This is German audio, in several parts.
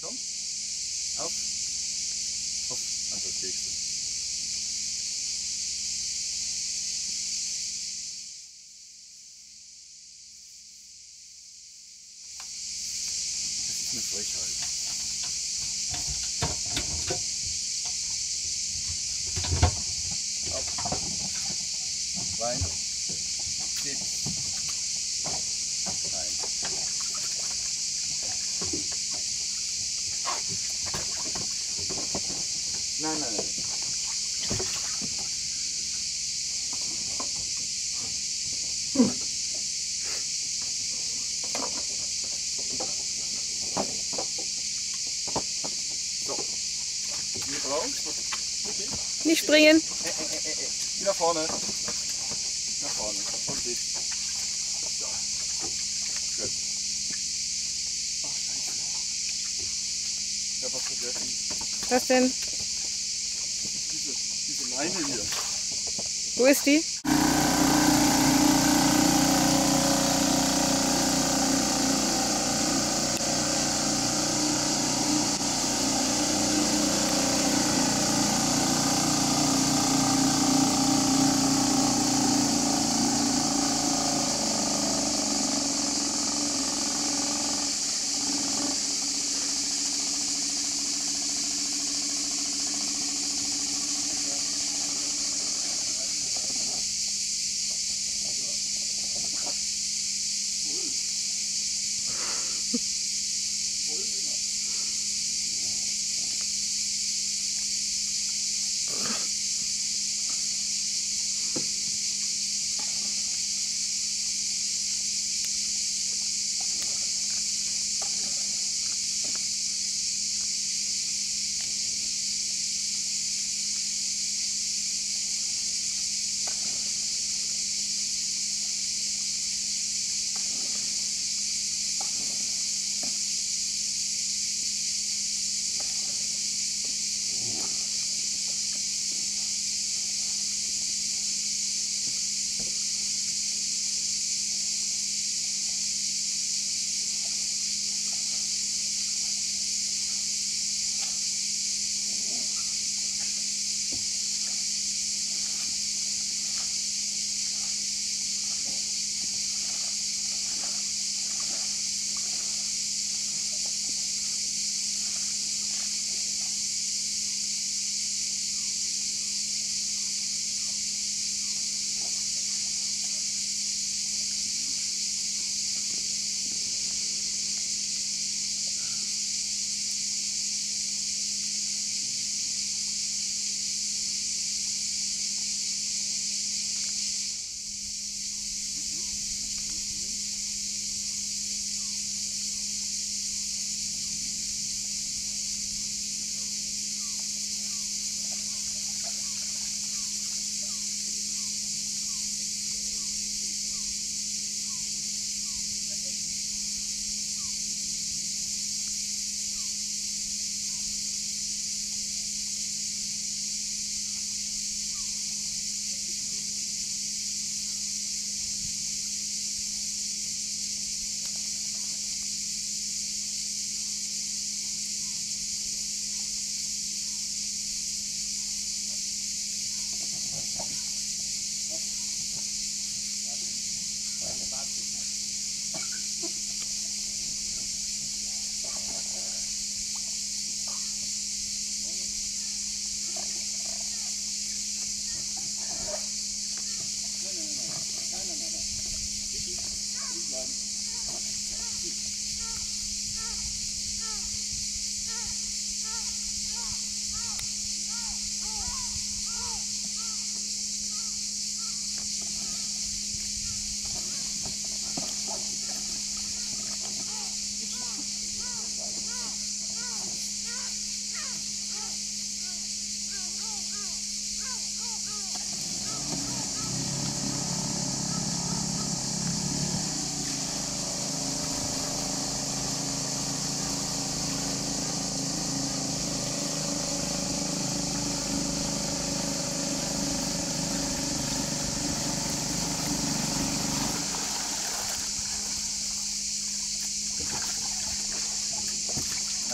Komm. Auf. Auf. Also Kekse. Das ist eine Frechheit. Nicht springen. Äh, äh, äh. Hier nach vorne. Nach vorne. Und dicht. So. Gut. Ach, scheiße. Ich hab was vergessen. Was denn? Diese, diese Leine hier. Wo ist die? Bye.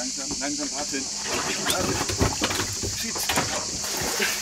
Langsam, langsam warten. Shit.